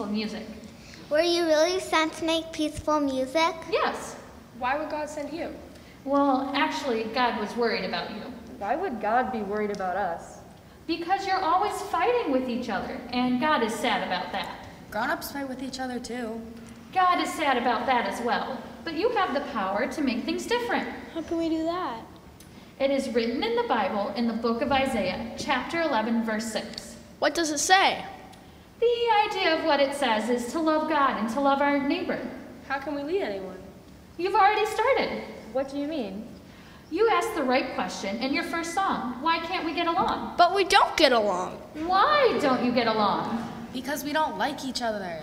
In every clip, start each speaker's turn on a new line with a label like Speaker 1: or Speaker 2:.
Speaker 1: peaceful music.
Speaker 2: Were you really sent to make peaceful music?
Speaker 1: Yes.
Speaker 3: Why would God send you?
Speaker 1: Well, actually, God was worried about you.
Speaker 4: Why would God be worried about us?
Speaker 1: Because you're always fighting with each other, and God is sad about that.
Speaker 5: Grown-ups fight with each other too.
Speaker 1: God is sad about that as well. But you have the power to make things different.
Speaker 6: How can we do that?
Speaker 1: It is written in the Bible in the book of Isaiah, chapter 11, verse 6.
Speaker 6: What does it say?
Speaker 1: The idea of what it says is to love God and to love our neighbor.
Speaker 3: How can we lead anyone?
Speaker 1: You've already started.
Speaker 4: What do you mean?
Speaker 1: You asked the right question in your first song. Why can't we get along?
Speaker 6: But we don't get along.
Speaker 1: Why don't you get along?
Speaker 5: Because we don't like each other.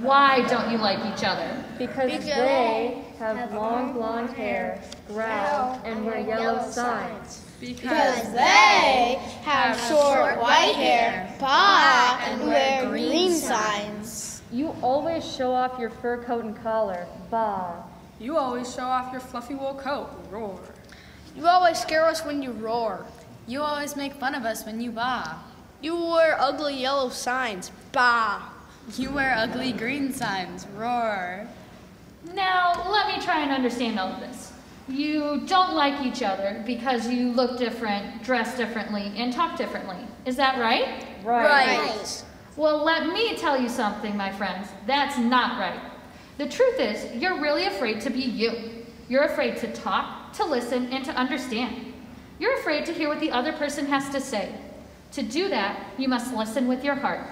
Speaker 1: Why don't you like each other?
Speaker 4: Because,
Speaker 2: Because
Speaker 4: they have long blonde hair, growl, and wear yellow signs.
Speaker 6: Because they have short white hair, bah, and wear green signs.
Speaker 4: You always show off your fur coat and collar. Bah.
Speaker 3: You always show off your fluffy wool coat. Roar.
Speaker 6: You always scare us when you roar.
Speaker 5: You always make fun of us when you bah.
Speaker 6: You wear ugly yellow signs, bah.
Speaker 5: You wear ugly green signs. Roar.
Speaker 1: Now, let me try and understand all of this. You don't like each other because you look different, dress differently, and talk differently. Is that right?
Speaker 4: Right. right.
Speaker 1: Well, let me tell you something, my friends. That's not right. The truth is, you're really afraid to be you. You're afraid to talk, to listen, and to understand. You're afraid to hear what the other person has to say. To do that, you must listen with your heart.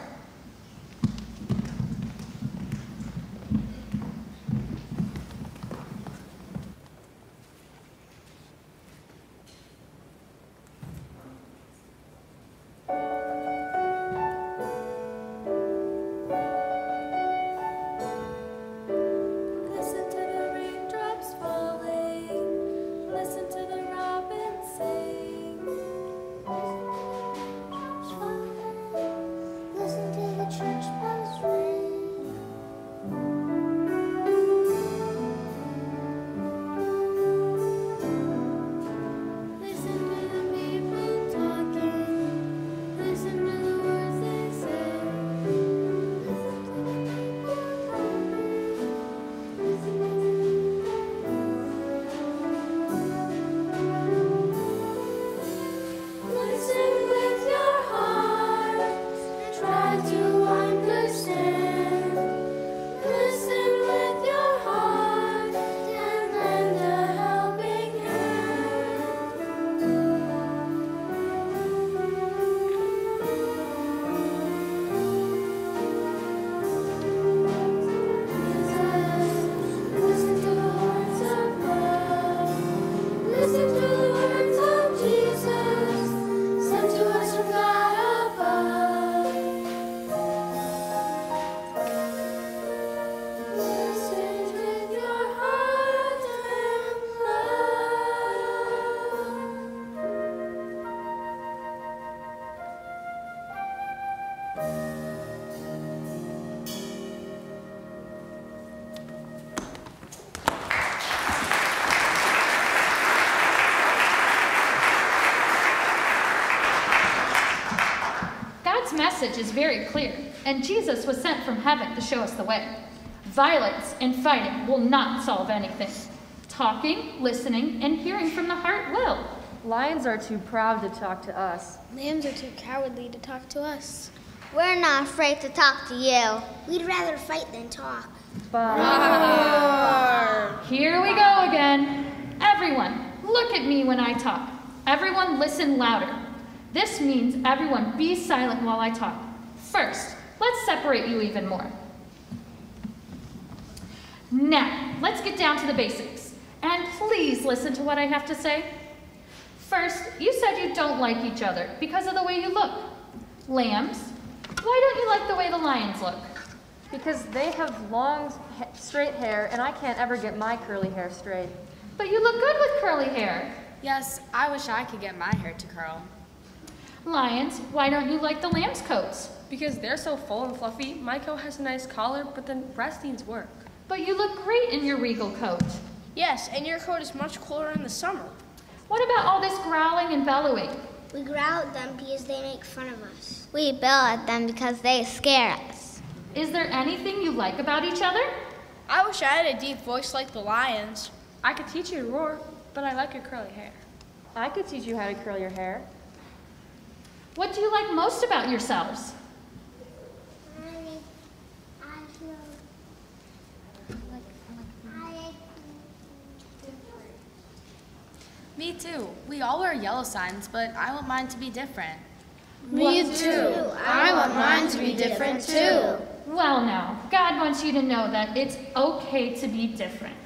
Speaker 1: Message is very clear, and Jesus was sent from heaven to show us the way. Violence and fighting will not solve anything. Talking, listening, and hearing from the heart will.
Speaker 4: Lions are too proud to talk to us.
Speaker 6: Lambs are too cowardly to talk to us.
Speaker 2: We're not afraid to talk to you. We'd rather fight than talk.
Speaker 4: Bah.
Speaker 1: Here we go again. Everyone, look at me when I talk. Everyone, listen louder. This means everyone be silent while I talk. First, let's separate you even more. Now, let's get down to the basics. And please listen to what I have to say. First, you said you don't like each other because of the way you look. Lambs, why don't you like the way the lions look?
Speaker 4: Because they have long, ha- straight hair, and I can't ever get my curly hair straight.
Speaker 1: But you look good with curly hair.
Speaker 5: Yes, I wish I could get my hair to curl.
Speaker 1: Lions, why don't you like the lamb's coats?
Speaker 3: Because they're so full and fluffy, my coat has a nice collar, but the rest needs work.
Speaker 1: But you look great in your regal coat.
Speaker 6: Yes, and your coat is much cooler in the summer.
Speaker 1: What about all this growling and bellowing?
Speaker 2: We growl at them because they make fun of us. We bell at them because they scare us.
Speaker 7: Is there anything you like about each other?
Speaker 6: I wish I had a deep voice like the lions.
Speaker 3: I could teach you to roar, but I like your curly hair.
Speaker 4: I could teach you how to curl your hair.
Speaker 7: What do you like most about yourselves?
Speaker 5: Me too. We all wear yellow signs, but I want mine to be different.
Speaker 6: Me too. I want mine to be different too.
Speaker 7: Well, now, God wants you to know that it's okay to be different.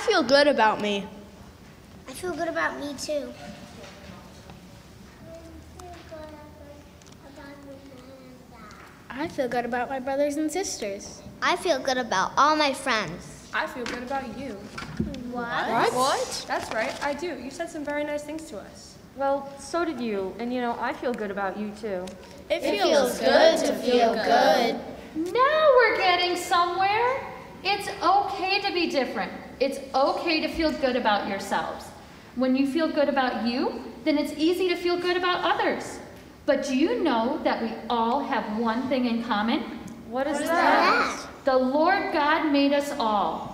Speaker 8: Feel
Speaker 6: good about me.
Speaker 2: I feel good about me too.
Speaker 6: I feel good about my brothers and sisters.
Speaker 2: I feel good about all my friends.
Speaker 3: I feel good about you.
Speaker 2: What?
Speaker 6: What?
Speaker 3: That's right, I do. You said some very nice things to us.
Speaker 4: Well, so did you, and you know, I feel good about you too.
Speaker 6: It feels good to feel good.
Speaker 7: Now we're getting somewhere. It's okay to be different. It's okay to feel good about yourselves. When you feel good about you, then it's easy to feel good about others. But do you know that we all have one thing in common?
Speaker 4: What is, that?
Speaker 7: The Lord God made us all.
Speaker 8: All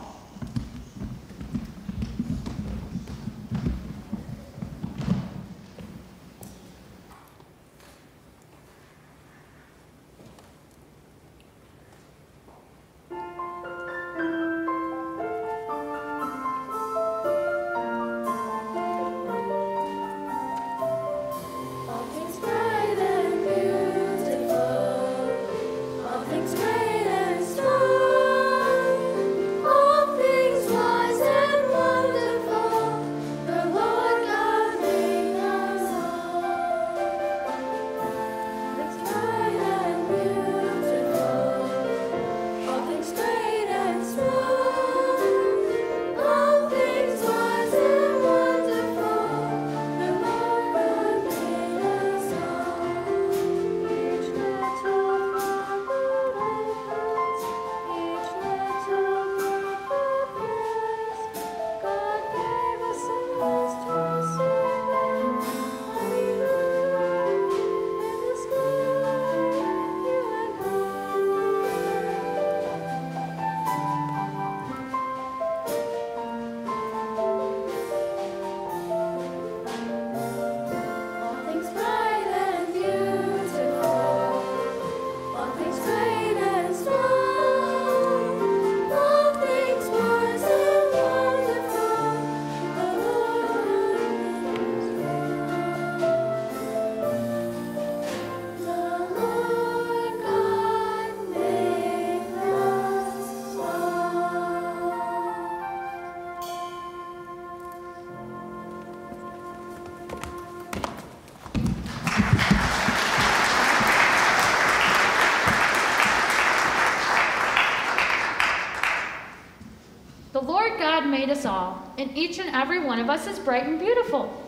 Speaker 8: and each and every one of us is bright and beautiful.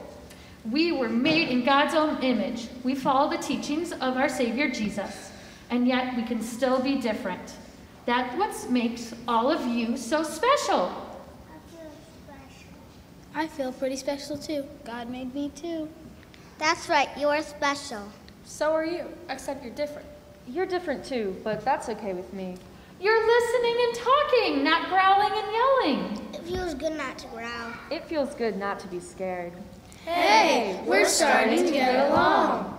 Speaker 8: We were made in God's own image. We follow the teachings of our Savior Jesus, and yet we can still be different. That's what makes all of you so special.
Speaker 7: I feel pretty special too. God made me too.
Speaker 2: That's right, you're special.
Speaker 3: So are you, except you're different.
Speaker 4: You're different too, but that's okay with me.
Speaker 8: You're listening and talking, not growling and yelling.
Speaker 2: It feels good not to growl.
Speaker 4: It feels good not to be scared.
Speaker 7: Hey, we're starting to get along.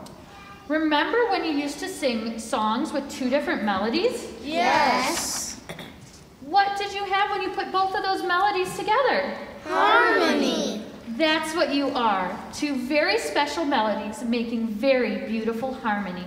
Speaker 8: Remember when you used to sing songs with two different melodies?
Speaker 7: Yes.
Speaker 8: What did you have when you put both of those melodies together?
Speaker 7: Harmony.
Speaker 8: That's what you are. Two very special melodies making very beautiful harmony.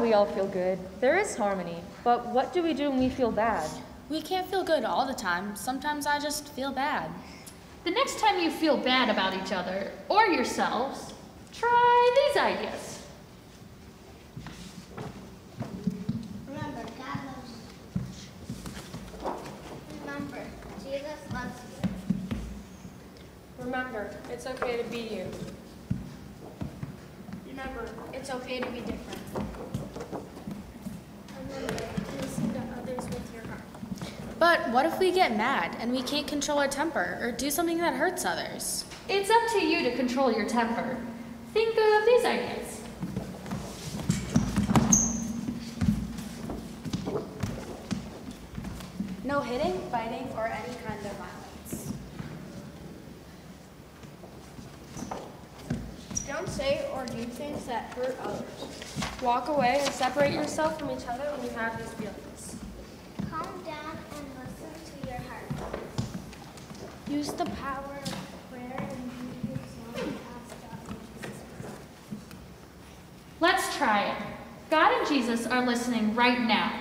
Speaker 4: Right we all feel good. There is harmony. But what do we do when we feel bad?
Speaker 5: We can't feel good all the time. Sometimes I just feel bad.
Speaker 8: The next time you feel bad about each other or yourselves, try these ideas.
Speaker 2: Remember, God loves you. Remember, Jesus loves you.
Speaker 3: Remember, it's okay to be you.
Speaker 7: Remember, it's okay to be different.
Speaker 5: But what if we get mad and we can't control our temper or do something that hurts others?
Speaker 8: It's up to you to control your temper. Think of these ideas.
Speaker 5: No hitting, fighting, or any kind of violence.
Speaker 7: Don't say or do things that hurt others.
Speaker 3: Walk away and separate yourself from each other when you have these feelings.
Speaker 7: Use the power of prayer and.
Speaker 8: Let's try it. God and Jesus are listening right now.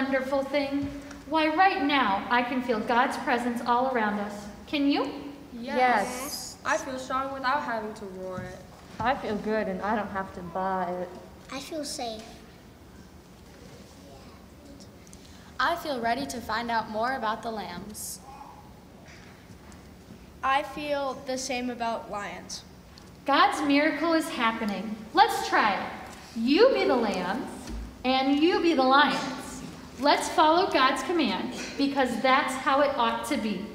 Speaker 1: Wonderful thing? Why, right now, I can feel God's presence all around us. Can you?
Speaker 4: Yes.
Speaker 3: I feel strong without having to roar it.
Speaker 4: I feel good and I don't have to buy it.
Speaker 2: I feel safe.
Speaker 5: I feel ready to find out more about the lambs.
Speaker 6: I feel the same about lions.
Speaker 1: God's miracle is happening. Let's try it. You be the lambs, and you be the lions. Let's follow God's command because that's how it ought to be.